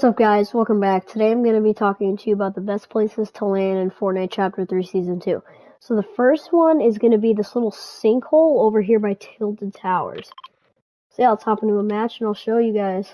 What's up guys, welcome back. Today I'm going to be talking to you about the best places to land in Fortnite Chapter 3 Season 2. So the first one is going to be this little sinkhole over here by Tilted Towers. So yeah, let's hop into a match and I'll show you guys.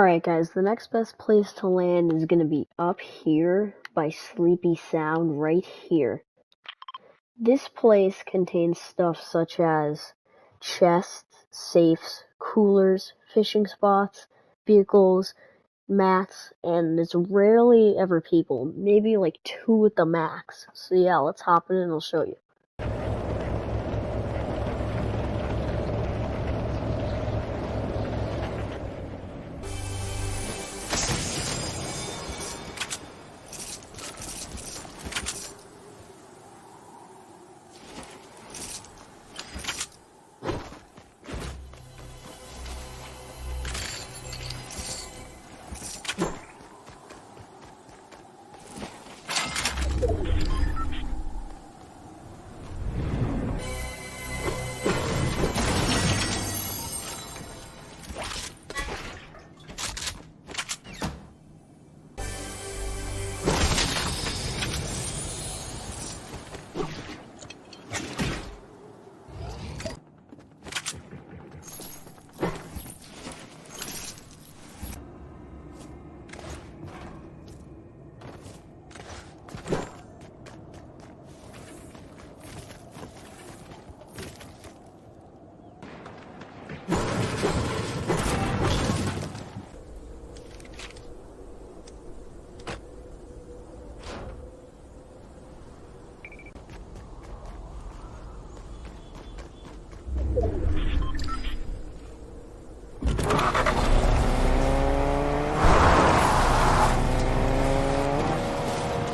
Alright guys, the next best place to land is to be up here by Sleepy Sound right here. This place contains stuff such as chests, safes, coolers, fishing spots, vehicles, mats, and there's rarely ever people, maybe like two at the max. So yeah, let's hop in and I'll show you.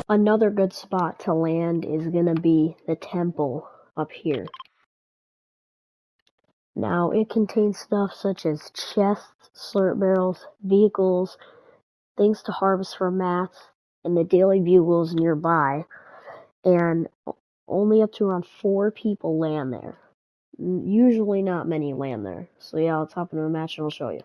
Another good spot to land is going to be the temple up here. Now, it contains stuff such as chests, slurp barrels, vehicles, things to harvest for mats, and the Daily Bugle's nearby. And only up to around four people land there. Usually not many land there. So yeah, let's hop into a match and I'll show you.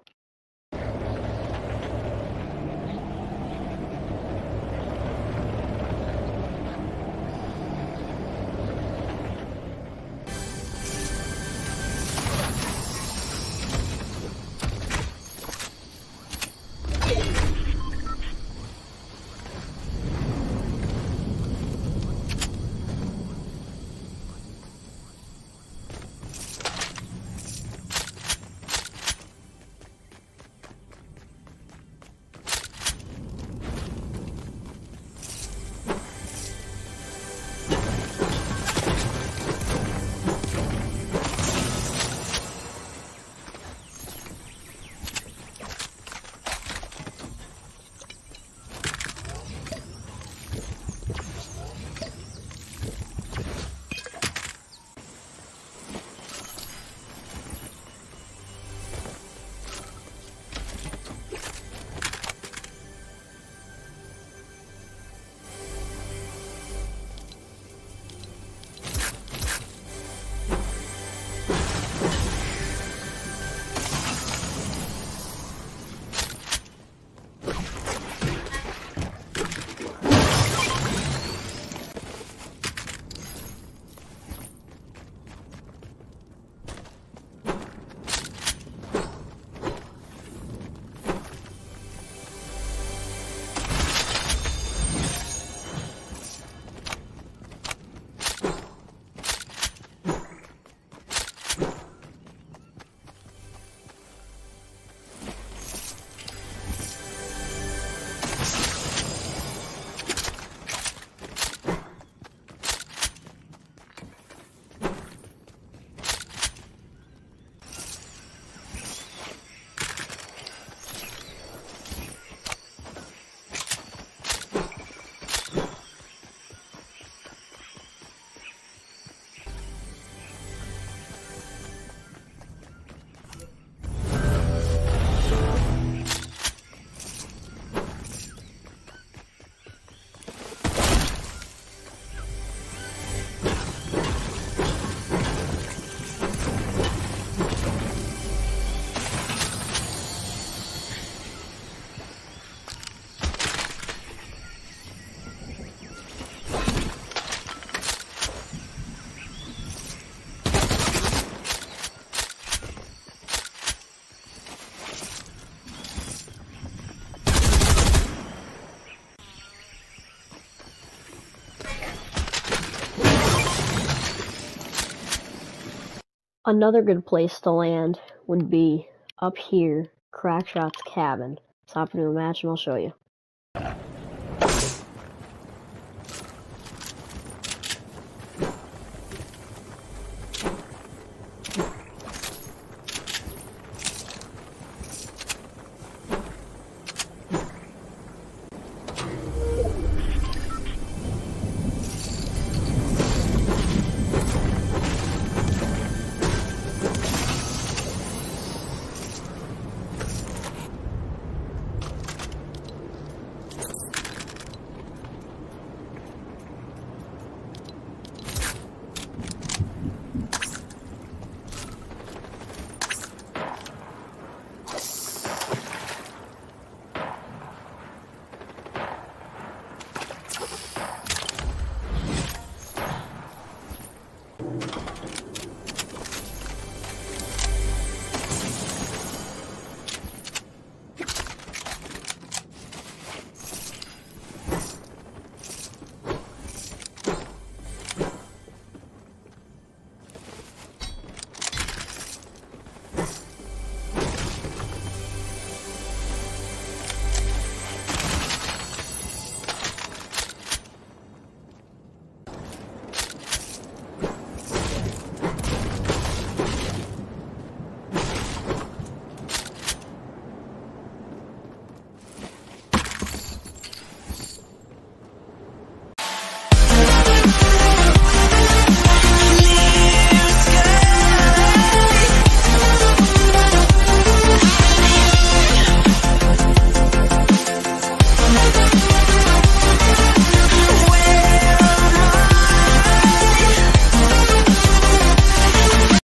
Another good place to land would be up here, Crackshot's cabin. Stop into a match and I'll show you.